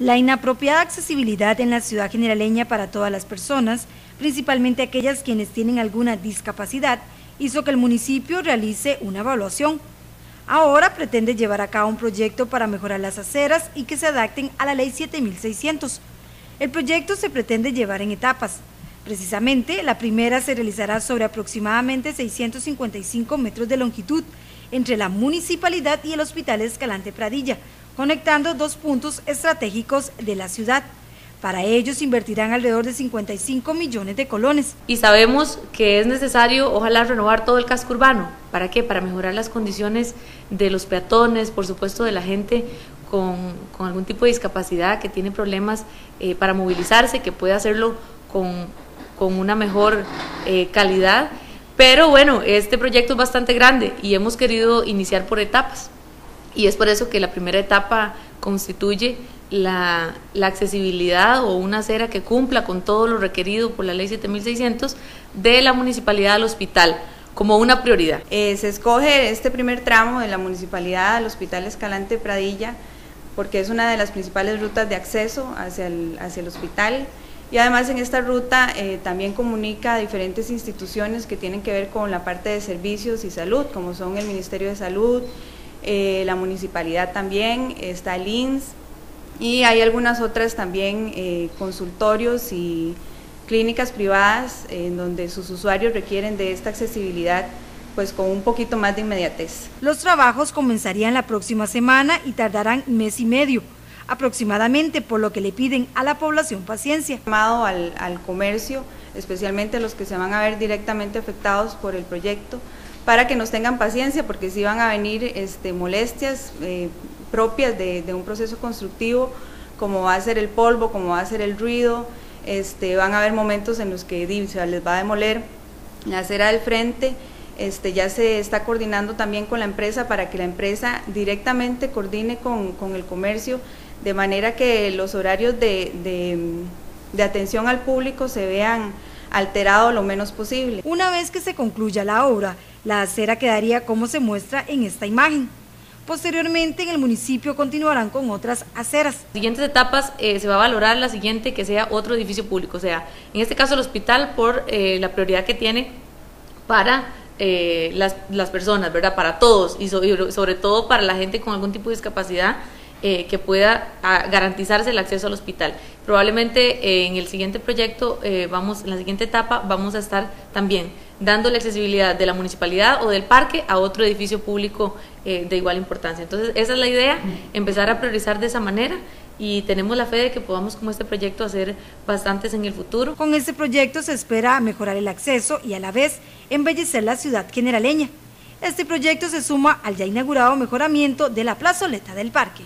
La inapropiada accesibilidad en la ciudad generaleña para todas las personas, principalmente aquellas quienes tienen alguna discapacidad, hizo que el municipio realice una evaluación. Ahora pretende llevar a cabo un proyecto para mejorar las aceras y que se adapten a la ley 7600. El proyecto se pretende llevar en etapas. Precisamente, la primera se realizará sobre aproximadamente 655 metros de longitud entre la municipalidad y el Hospital Escalante Pradilla, conectando dos puntos estratégicos de la ciudad. Para ellos invertirán alrededor de 55 millones de colones. Y sabemos que es necesario, ojalá, renovar todo el casco urbano. ¿Para qué? Para mejorar las condiciones de los peatones, por supuesto, de la gente con, algún tipo de discapacidad que tiene problemas eh, para movilizarse, que puede hacerlo con, una mejor eh, calidad. Pero bueno, este proyecto es bastante grande y hemos querido iniciar por etapas y es por eso que la primera etapa constituye la, accesibilidad o una acera que cumpla con todo lo requerido por la ley 7600 de la municipalidad al hospital como una prioridad. Eh, se escoge este primer tramo de la municipalidad al hospital Escalante Pradilla porque es una de las principales rutas de acceso hacia el, hacia el hospital y además en esta ruta eh, también comunica a diferentes instituciones que tienen que ver con la parte de servicios y salud, como son el Ministerio de Salud, eh, la municipalidad también, está el INS y hay algunas otras también eh, consultorios y clínicas privadas en donde sus usuarios requieren de esta accesibilidad pues con un poquito más de inmediatez. Los trabajos comenzarían la próxima semana y tardarán mes y medio aproximadamente, por lo que le piden a la población paciencia. Llamado al, al comercio, especialmente los que se van a ver directamente afectados por el proyecto, para que nos tengan paciencia, porque si van a venir este, molestias eh, propias de, un proceso constructivo, como va a ser el polvo, como va a ser el ruido, este, van a haber momentos en los que se les va a demoler la acera del frente, este, ya se está coordinando también con la empresa para que la empresa directamente coordine con, el comercio, de manera que los horarios de, de atención al público se vean alterados lo menos posible. Una vez que se concluya la obra, la acera quedaría como se muestra en esta imagen. Posteriormente en el municipio continuarán con otras aceras. Siguientes etapas eh, se va a valorar la siguiente que sea otro edificio público, o sea, en este caso el hospital por eh, la prioridad que tiene para eh, las, personas, ¿verdad? Para todos y sobre, todo para la gente con algún tipo de discapacidad que pueda ah, garantizarse el acceso al hospital. Probablemente en el siguiente proyecto, vamos, en la siguiente etapa, vamos a estar también dándole accesibilidad de la municipalidad o del parque a otro edificio público eh, de igual importancia. Entonces, esa es la idea, empezar a priorizar de esa manera y tenemos la fe de que podamos con este proyecto hacer bastantes en el futuro. Con este proyecto se espera mejorar el acceso y a la vez embellecer la ciudad generaleña. Este proyecto se suma al ya inaugurado mejoramiento de la plazoleta del parque.